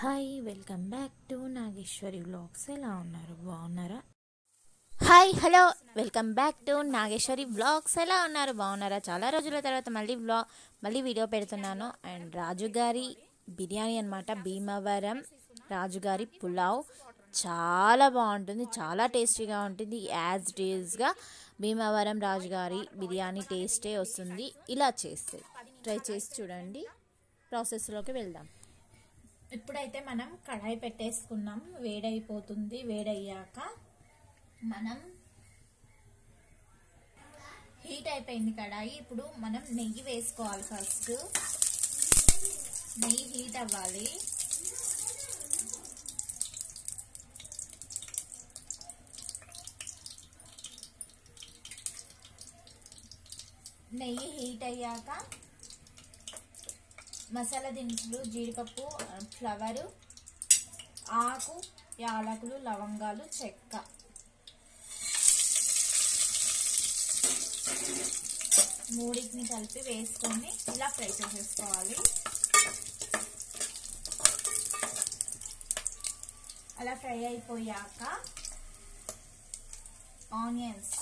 Hi welcome back to Nageshwari vlogs ఎలా ఉన్నారు? బాగున్నారా? Hi hello welcome back to Nageshwari vlogs ఎలా ఉన్నారు? బాగున్నారా? చాలా రోజుల తర్వాత మళ్ళీ వ్లాగ్ మళ్ళీ వీడియో పెడుతున్నాను. అండ్ రాజుగారి బిర్యానీ అనమాట భీమవరం రాజుగారి పులావ్. చాలా బాగుంటుంది చాలా టేస్టీగా ఉంటుంది. యాజ్ ఇట్ ఈజ్గా భీమవరం రాజుగారి బిర్యానీ టేస్టే వస్తుంది. ఇలా చేస్తే ట్రై చేసి చూడండి. ప్రాసెస్లోకి వెళ్దాం. ఇప్పుడైతే మనం కడాయి పెట్టేసుకున్నాం. వేడైపోతుంది. వేడయ్యాక మనం హీట్ అయిపోయింది కడాయి. ఇప్పుడు మనం నెయ్యి వేసుకోవాలి ఫస్ట్. నెయ్యి హీట్ అవ్వాలి. నెయ్యి హీట్ అయ్యాక మసాలా దినుసులు జీడిపప్పు ఫ్లవరు ఆకు యాలకులు లవంగాలు చెక్క. మూడింటిని కలిపి వేసుకొని ఇలా ఫ్రై చేసేసుకోవాలి. అలా ఫ్రై అయిపోయాక ఆనియన్స్.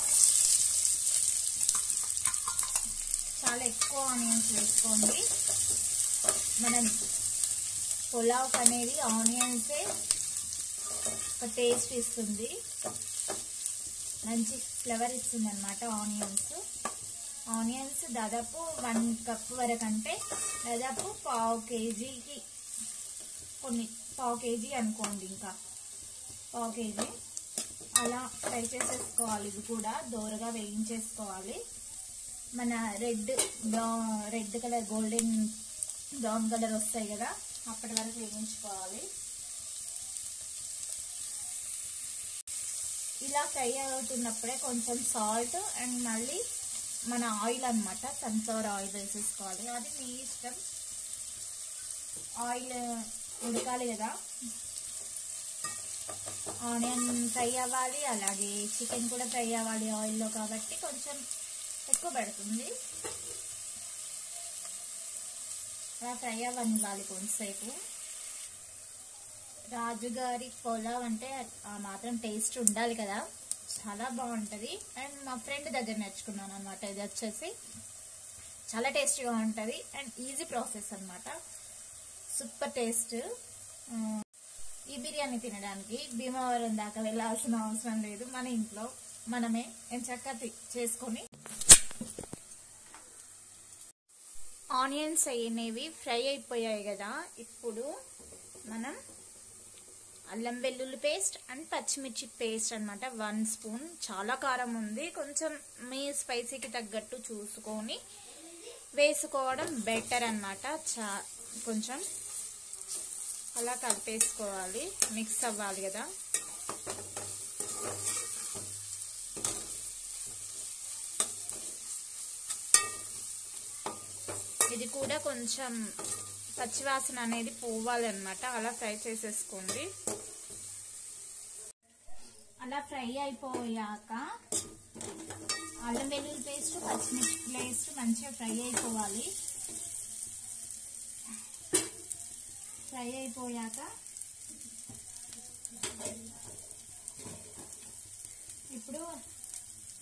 చాలా ఎక్కువ ఆనియన్స్ వేసుకోండి. మనం పులావ్ అనేది ఆనియన్సే ఒక టేస్ట్ ఇస్తుంది. మంచి ఫ్లేవర్ ఇస్తుంది అనమాట ఆనియన్స్. ఆనియన్స్ దాదాపు వన్ కప్ వరకు అంటే దాదాపు పావు కేజీకి కొన్ని పావు కేజీ అనుకోండి ఇంకా. పావు కేజీ. అలా ఫ్రై చేసేసుకోవాలి. ఇది కూడా దోరగా వేయించేసుకోవాలి. మన red red colour golden brown colour వస్తాయి కదా అప్పటి వరకు వేయించుకోవాలి. ఇలా ఫ్రై అవుతున్నప్పుడే కొంచెం సాల్ట్ అండ్ మళ్ళీ మన ఆయిల్ అనమాట సన్ఫ్లవర్ ఆయిల్ వేసేసుకోవాలి. అది మీ ఇష్టం. ఆయిల్ ఉడకాలి కదా. ఆనియన్ ఫ్రై అవ్వాలి అలాగే చికెన్ కూడా ఫ్రై అవ్వాలి ఆయిల్లో కాబట్టి కొంచెం ఎక్కువ పడుతుంది. అలా ఫ్రై అవ్వనివ్వాలి కొంతసేపు రాజుగారి పొలావ్ అంటే ఆ మాత్రం టేస్ట్ ఉండాలి కదా. చాలా బాగుంటుంది. అండ్ మా ఫ్రెండ్ దగ్గర నేర్చుకున్నాను అనమాట ఇది వచ్చేసి చాలా టేస్టీగా ఉంటుంది. అండ్ ఈజీ ప్రాసెస్ అనమాట సూపర్ టేస్ట్. ఈ బిర్యానీ తినడానికి భీమవరం దాకా వెళ్ళాల్సిన అవసరం లేదు. మన ఇంట్లో మనమే ఎంచక్క చేసుకొని ఆనియన్స్ అయినవి ఫ్రై అయిపోయాయి కదా. ఇప్పుడు మనం అల్లం వెల్లుల్లి పేస్ట్ అండ్ పచ్చిమిర్చి పేస్ట్ అనమాట వన్ స్పూన్. చాలా కారం ఉంది. కొంచెం మీ స్పైసీకి తగ్గట్టు చూసుకొని వేసుకోవడం బెటర్ అనమాట చా కొంచెం అలా కలిపేసుకోవాలి. మిక్స్ అవ్వాలి కదా. ఇది కూడా కొంచెం పచ్చివాసన అనేది పోవాలన్నమాట. అలా ఫ్రై చేసేసుకోండి. అలా ఫ్రై అయిపోయాక అల్లం వెల్లుల్లి పేస్ట్ పచ్చిమిర్చి పేస్ట్ మంచిగా ఫ్రై అయిపోవాలి. ఫ్రై అయిపోయాక ఇప్పుడు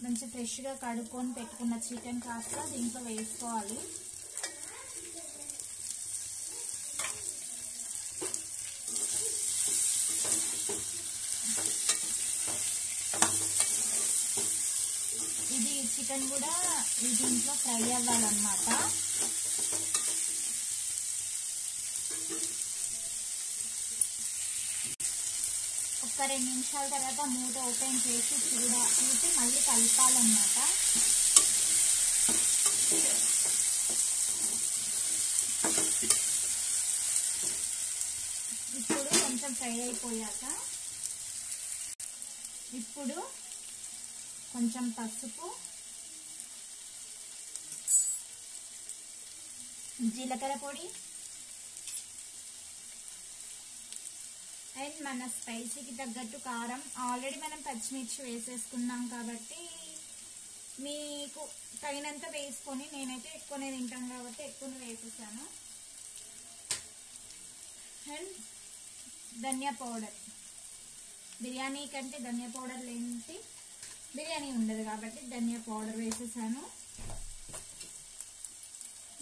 మంచి ఫ్రెష్గా కడుక్కొని పెట్టుకున్న చికెన్ కాస్త దీంట్లో వేసుకోవాలి. చికెన్ కూడా దీంట్లో ఫ్రై అవ్వాలన్నమాట. ఒక రెండు నిమిషాల తర్వాత మూత ఓపెన్ చేసి చూడ చూసి మళ్ళీ కలపాలన్నమాట. ఇప్పుడు కొంచెం ఫ్రై అయిపోయాక ఇప్పుడు కొంచెం పసుపు జీలకర్ర పొడి. అండ్ మన స్పైసీకి తగ్గట్టు కారం. ఆల్రెడీ మనం పచ్చిమిర్చి వేసేసుకున్నాం కాబట్టి మీకు తగినంత వేసుకొని నేనైతే ఎక్కువనే తింటాను కాబట్టి ఎక్కువనే వేసేసాను. And dhaniya powder. బిర్యానీ కంటే ధనియా పౌడర్ లేనిది బిర్యానీ ఉండదు కాబట్టి ధనియా పౌడర్ వేసేసాను.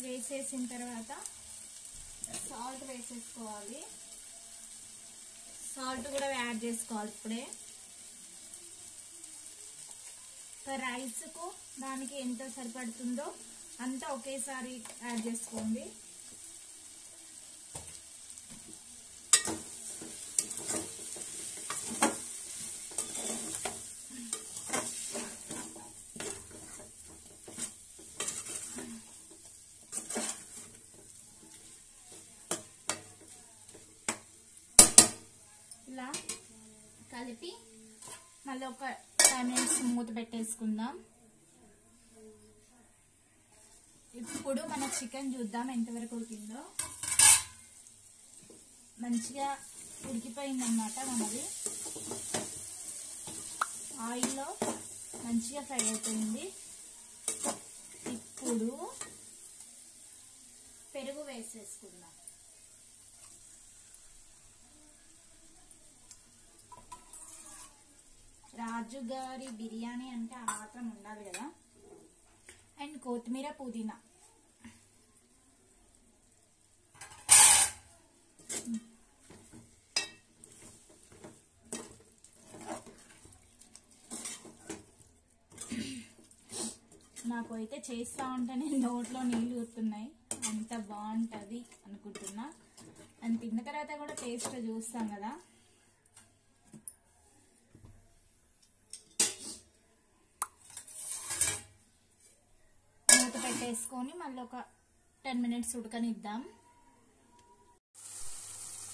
వేసేసిన తర్వాత సాల్ట్ వేసేసుకోవాలి. సాల్ట్ కూడా యాడ్ చేసుకోవాలి ఇప్పుడే. రైస్కు దానికి ఎంత సరిపడుతుందో అంతా ఒకేసారి యాడ్ చేసుకోండి ఇలా కలిపి మళ్ళీ ఒక ఫైవ్ మినిట్స్ మూత పెట్టేసుకుందాం. ఇప్పుడు మన చికెన్ చూద్దాం ఎంతవరకు ఉడికిందో. మంచిగా ఉడికిపోయిందన్నమాట మనది. ఆయిల్లో మంచిగా ఫ్రై అయిపోయింది. ఇప్పుడు పెరుగు వేసేసుకుందాం. రాజు గారి బిర్యానీ అంటే ఆ మాత్రం ఉండాలి కదా. అండ్ కొత్తిమీర పుదీనా. నాకు అయితే చేస్తా ఉంటేనే నోట్లో నీళ్ళు వస్తున్నాయి అంత బాగుంటుంది అనుకుంటున్నా. అండ్ తిన్న తర్వాత కూడా టేస్ట్ చూస్తాం కదా. వేసుకొని మళ్ళీ ఒక టెన్ మినిట్స్ ఉడకనిద్దాం.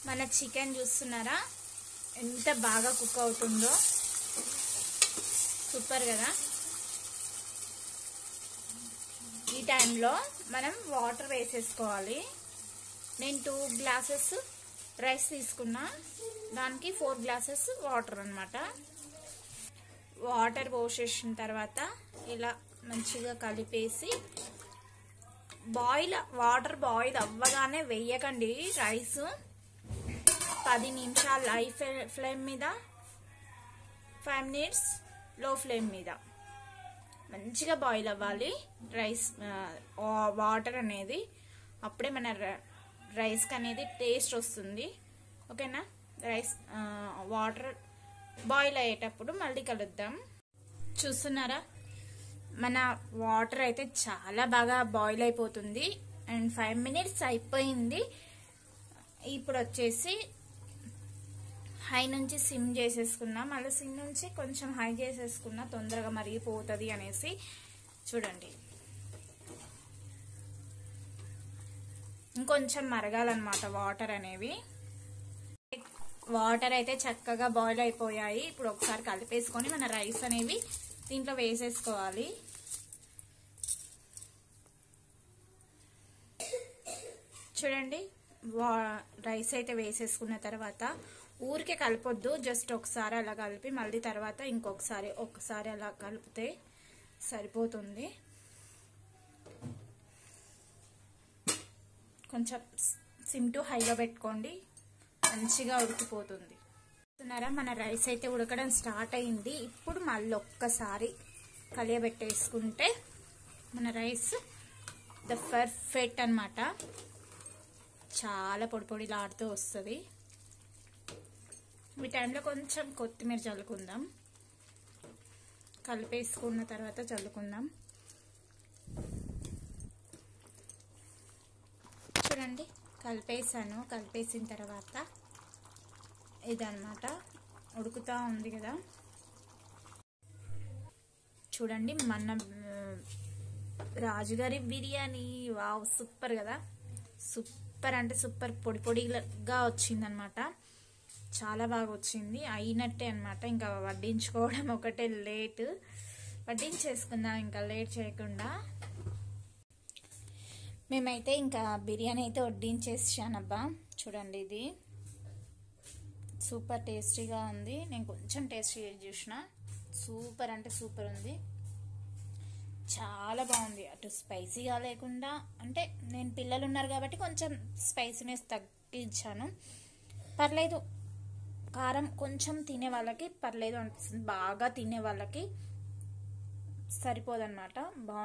మన చికెన్ చూస్తున్నారా? ఎంత బాగా కుక్ అవుతుందో. సూపర్ కదా? ఈ టైంలో మనం వాటర్ వేసేసుకోవాలి. నేను టూ గ్లాసెస్ రైస్ తీసుకున్నా. దానికి ఫోర్ గ్లాసెస్ వాటర్ అనమాట వాటర్ పోసేసిన తర్వాత ఇలా మంచిగా కలిపేసి బాయిల్ వాటర్ బాయిల్ అవ్వగానే వెయ్యకండి రైస్. పది నిమిషాలు హై ఫ్లేమ్ మీద. ఫైవ్ మినిట్స్లో ఫ్లేమ్ మీద. మంచిగా బాయిల్ అవ్వాలి రైస్ వాటర్ అనేది. అప్పుడే మన రైస్కి అనేది టేస్ట్ వస్తుంది. ఓకేనా? రైస్ వాటర్ బాయిల్ అయ్యేటప్పుడు మళ్ళీ కలుద్దాం. చూస్తున్నారా? మన వాటర్ అయితే చాలా బాగా బాయిల్ అయిపోతుంది. అండ్ ఫైవ్ మినిట్స్ అయిపోయింది. ఇప్పుడు వచ్చేసి హై నుంచి సిమ్ చేసేసుకున్నా మళ్ళీ సిమ్ నుంచి కొంచెం హై చేసేసుకున్నా తొందరగా మరిగిపోతుంది అనేసి చూడండి. ఇంకొంచెం మరగాలన్నమాట వాటర్ అనేవి. వాటర్ అయితే చక్కగా బాయిల్ అయిపోయాయి. ఇప్పుడు ఒకసారి కలిపేసుకొని మన రైస్ అనేవి దీంట్లో వేసేసుకోవాలి. చూడండి రైస్ అయితే వేసేసుకున్న తర్వాత ఊరికే కలపొద్దు జస్ట్ ఒకసారి అలా కలిపి మళ్ళీ తర్వాత ఇంకొకసారి ఒకసారి అలా కలిపితే సరిపోతుంది. కొంచెం సిమ్ టు హైలో పెట్టుకోండి మంచిగా ఉడికిపోతుంది. చూస్తున్నారా మన రైస్ అయితే ఉడకడం స్టార్ట్ అయింది. ఇప్పుడు మళ్ళీ ఒక్కసారి కలియబెట్టేసుకుంటే మన రైస్ ద పర్ఫెక్ట్ అనమాట చాలా పొడి పొడిలాడుతూ వస్తుంది. ఈ టైంలో కొంచెం కొత్తిమీర చల్లుకుందాం. కలిపేసుకున్న తర్వాత చల్లుకుందాం. చూడండి కలిపేసాను కలిపేసిన తర్వాత ఇదనమాట ఉడుకుతూ ఉంది కదా. చూడండి మన రాజుగారి బిర్యానీ. వావ్ సూపర్ కదా. సూపర్ సూపర్ అంటే సూపర్ పొడి పొడిగా వచ్చిందనమాట. చాలా బాగా వచ్చింది. అయినట్టే అనమాట. ఇంకా వడ్డించుకోవడం ఒకటే లేట్. వడ్డించేసుకుందాం ఇంకా లేట్ చేయకుండా. మేమైతే ఇంకా బిర్యానీ అయితే వడ్డించేసానబ్బా. చూడండి ఇది. సూపర్ టేస్టీగా ఉంది. నేను కొంచెం టేస్టీ చూసిన. సూపర్ అంటే సూపర్ ఉంది. చాలా బాగుంది. అటు స్పైసీగా లేకుండా అంటే నేను పిల్లలు ఉన్నారు కాబట్టి కొంచెం స్పైసీనెస్ తగ్గించాను. పర్లేదు. కారం కొంచెం తినే వాళ్ళకి పర్లేదు అనిపిస్తుంది. బాగా తినే వాళ్ళకి సరిపోదన్నమాట. బా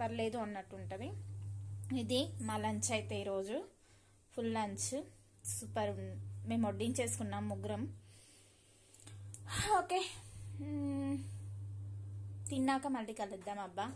పర్లేదు అన్నట్టు ఉంటుంది. ఇది మా లంచ్ అయితే ఈరోజు ఫుల్ లంచ్. సూపర్ మేము వడ్డించేసుకున్నాం ముగ్గురం. ఓకే. తిన్నాక మళ్ళీ కలుద్దాం అబ్బా.